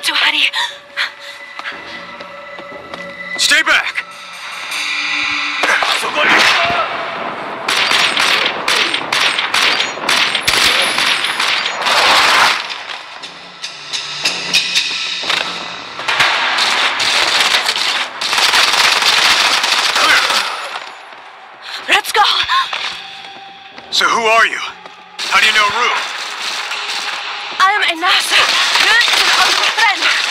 need to, honey. Stay back! Somebody... Let's go! So who are you? How do you know Rue? I am Inasa. Good to the friend.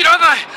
知らない。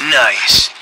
Nice.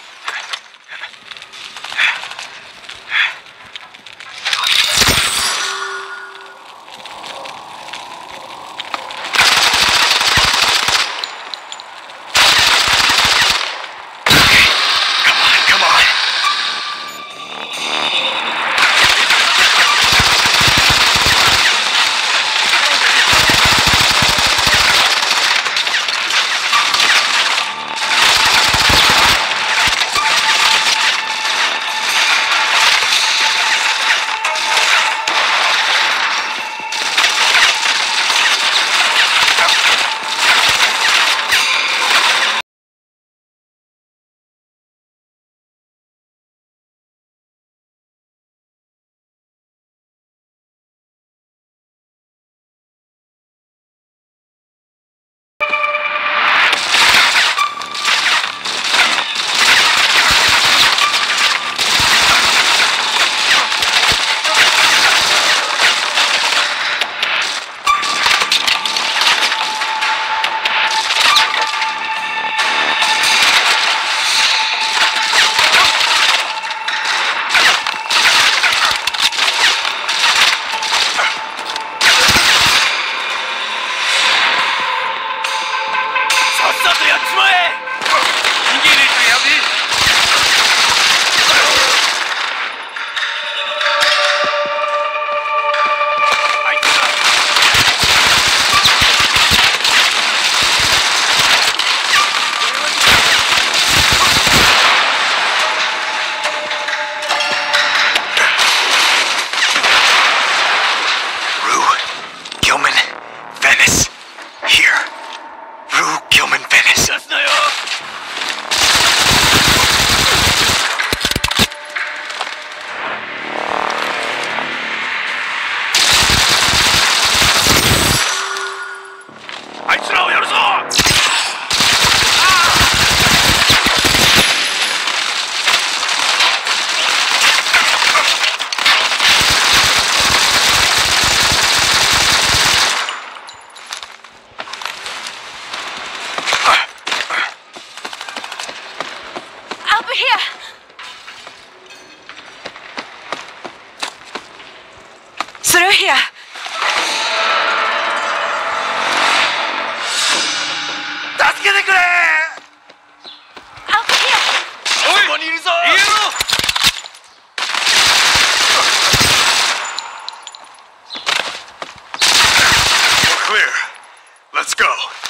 me! Let's go.